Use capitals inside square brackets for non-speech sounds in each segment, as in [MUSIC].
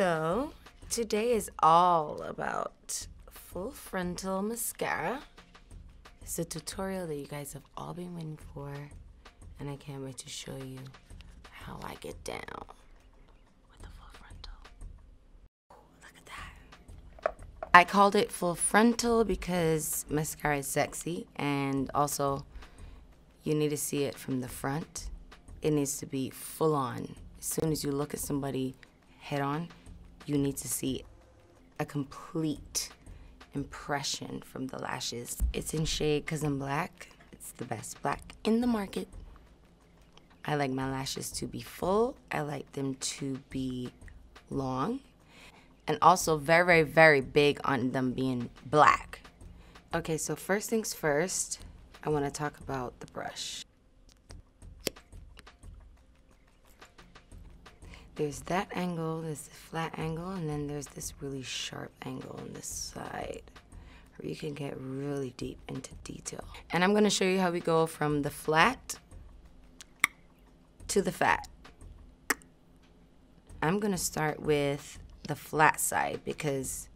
So, today is all about full frontal mascara. It's a tutorial that you guys have all been waiting for, and I can't wait to show you how I get down with full frontal. Look at that. I called it full frontal because mascara is sexy, and also you need to see it from the front. It needs to be full on. As soon as you look at somebody head on, you need to see a complete impression from the lashes. It's in shade Cuz I'm Black. It's the best black in the market. I like my lashes to be full. I like them to be long. And also very, very, very big on them being black. Okay, so first things first, I want to talk about the brush. There's that angle, there's the flat angle, and then there's this really sharp angle on this side where you can get really deep into detail. And I'm gonna show you how we go from the flat to the fat. I'm gonna start with the flat side because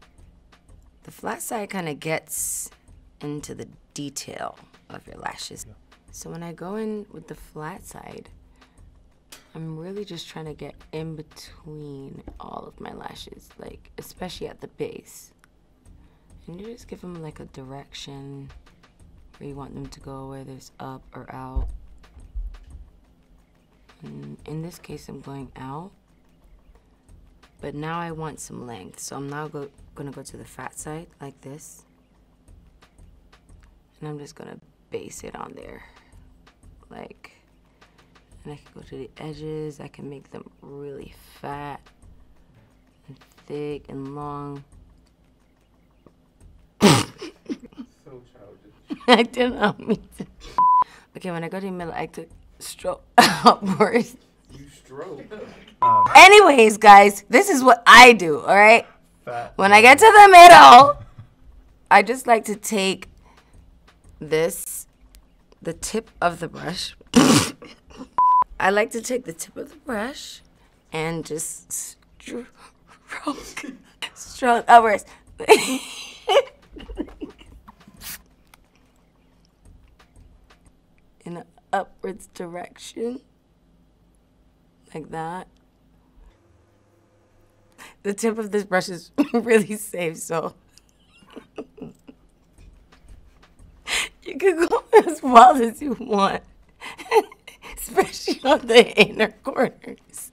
the flat side kind of gets into the detail of your lashes. So when I go in with the flat side, I'm really just trying to get in between all of my lashes, like especially at the base. And you just give them like a direction where you want them to go, whether it's up or out. And in this case, I'm going out. But now I want some length, so I'm now go gonna go to the fat side like this. And I'm just gonna base it on there, like and I can go to the edges. I can make them really fat and thick and long. so [LAUGHS] childish. I didn't know me to. Okay, when I go to the middle, I like to stroke [LAUGHS] upwards. You stroke. Um, Anyways, guys, this is what I do, all right? Fat. When I get to the middle, I just like to take this, the tip of the brush. [LAUGHS] I like to take the tip of the brush and just stroke, stroke oh, upwards. [LAUGHS] In an upwards direction, like that. The tip of this brush is [LAUGHS] really safe, so [LAUGHS] you can go as wild as you want [LAUGHS] on the inner corners.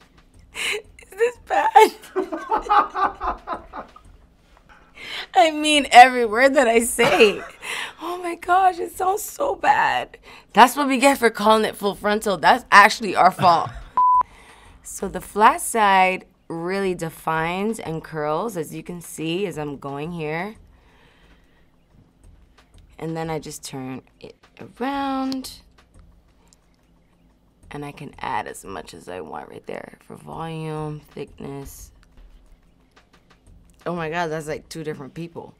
Is this bad? [LAUGHS] I mean every word that I say. Oh my gosh, it sounds so bad. That's what we get for calling it full frontal. That's actually our fault. [LAUGHS] so the flat side really defines and curls, as you can see as I'm going here. And then I just turn it around and I can add as much as I want right there for volume, thickness. Oh my god, that's like two different people.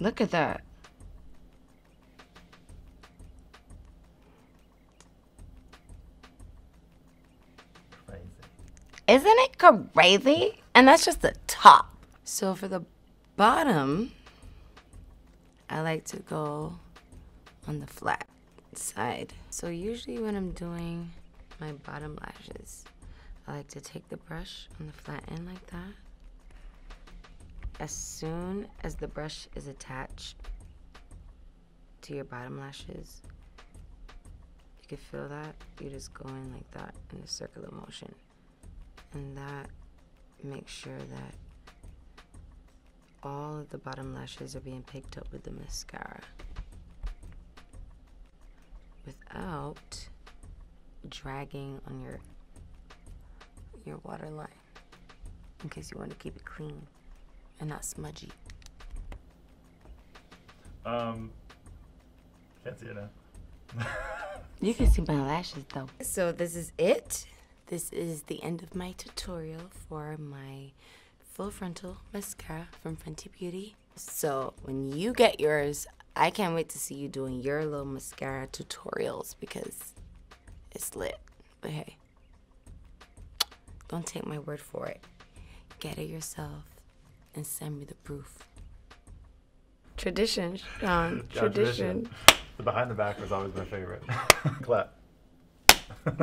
Look at that. Crazy. Isn't it crazy? And that's just the top. So for the bottom, I like to go on the flat side. So usually when I'm doing my bottom lashes. I like to take the brush on the flat end like that. As soon as the brush is attached to your bottom lashes, you can feel that. You just go in like that in a circular motion. And that makes sure that all of the bottom lashes are being picked up with the mascara without dragging on your your waterline in case you want to keep it clean and not smudgy. Um, can't see it now. you can see my lashes though. So this is it. This is the end of my tutorial for my full frontal mascara from Fenty Beauty. So when you get yours, I can't wait to see you doing your little mascara tutorials because it's lit. But hey, don't take my word for it. get it yourself and send me the proof. Tradition, Sean. [LAUGHS] Yeah, Tradition. The behind the back was always my favorite. [LAUGHS] Clap. [LAUGHS]